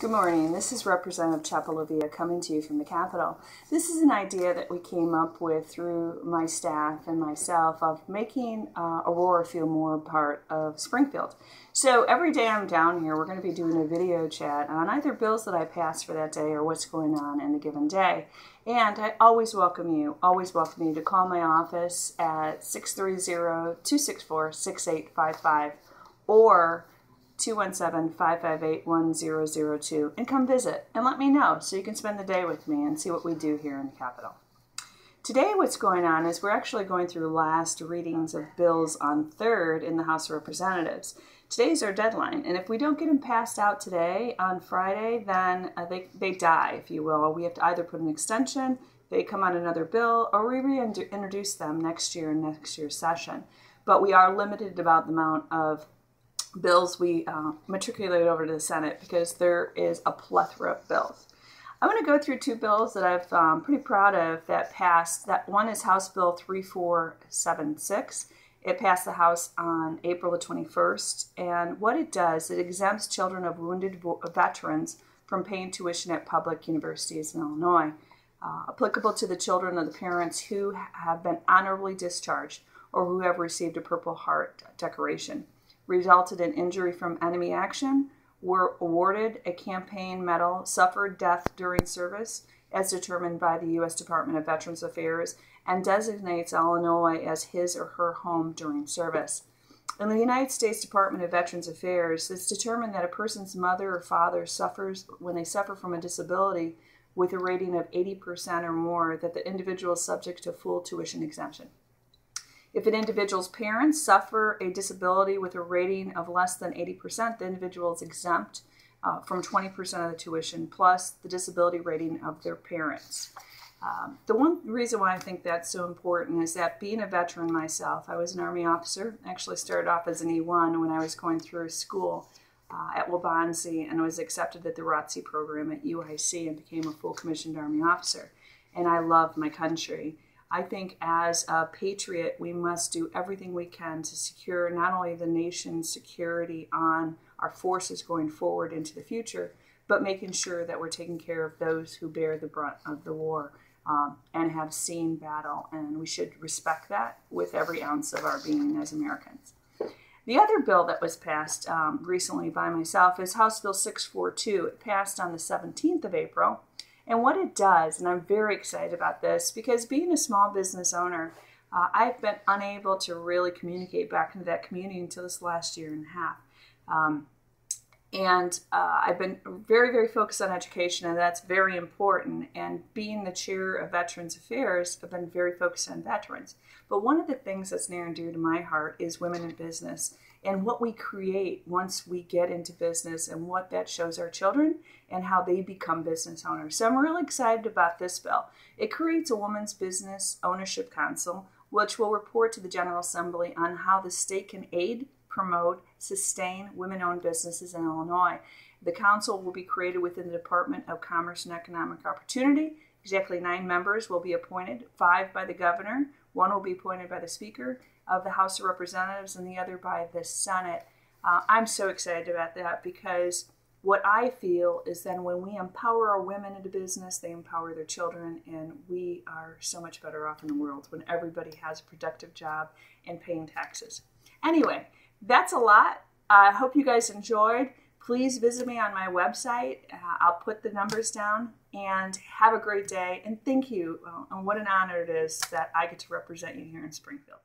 Good morning. This is Representative Chapa LaVia coming to you from the Capitol. This is an idea that we came up with through my staff and myself of making uh, Aurora feel more part of Springfield. So every day I'm down here, we're going to be doing a video chat on either bills that I passed for that day or what's going on in the given day. And I always welcome you, always welcome you to call my office at 630-264-6855 or 217-558-1002 and come visit and let me know so you can spend the day with me and see what we do here in the Capitol. Today what's going on is we're actually going through last readings of bills on third in the House of Representatives. Today's our deadline, and if we don't get them passed out today on Friday, then uh, they, they die, if you will. We have to either put an extension, they come on another bill, or we reintroduce them next year in next year's session. But we are limited about the amount of bills we uh, matriculated over to the Senate because there is a plethora of bills. I'm going to go through two bills that I'm um, pretty proud of that passed. That one is House Bill 3476. It passed the House on April the 21st, and what it does, it exempts children of wounded veterans from paying tuition at public universities in Illinois, uh, applicable to the children of the parents who have been honorably discharged or who have received a Purple Heart decoration resulted in injury from enemy action, were awarded a campaign medal, suffered death during service, as determined by the U.S. Department of Veterans Affairs, and designates Illinois as his or her home during service. In the United States Department of Veterans Affairs, it's determined that a person's mother or father suffers when they suffer from a disability with a rating of 80% or more, that the individual is subject to full tuition exemption. If an individual's parents suffer a disability with a rating of less than 80%, the individual is exempt uh, from 20% of the tuition plus the disability rating of their parents. Um, the one reason why I think that's so important is that being a veteran myself, I was an Army officer, actually started off as an E1 when I was going through school uh, at Waubonsee and was accepted at the ROTC program at UIC and became a full commissioned Army officer. And I love my country. I think as a patriot, we must do everything we can to secure not only the nation's security on our forces going forward into the future, but making sure that we're taking care of those who bear the brunt of the war um, and have seen battle. And we should respect that with every ounce of our being as Americans. The other bill that was passed um, recently by myself is House Bill 642. It passed on the 17th of April. And what it does, and I'm very excited about this because being a small business owner, uh, I've been unable to really communicate back into that community until this last year and a half. Um, and uh, I've been very, very focused on education, and that's very important. And being the chair of Veterans Affairs, I've been very focused on veterans. But one of the things that's near and dear to my heart is women in business and what we create once we get into business and what that shows our children and how they become business owners. So I'm really excited about this bill. It creates a Women's Business Ownership Council, which will report to the General Assembly on how the state can aid, promote, sustain women owned businesses in Illinois. The council will be created within the Department of Commerce and Economic Opportunity. Exactly nine members will be appointed, five by the governor, one will be appointed by the Speaker, of the House of Representatives and the other by the Senate. Uh, I'm so excited about that because what I feel is then when we empower our women into business, they empower their children, and we are so much better off in the world when everybody has a productive job and paying taxes. Anyway, that's a lot. I hope you guys enjoyed. Please visit me on my website. Uh, I'll put the numbers down and have a great day. And thank you. Uh, and what an honor it is that I get to represent you here in Springfield.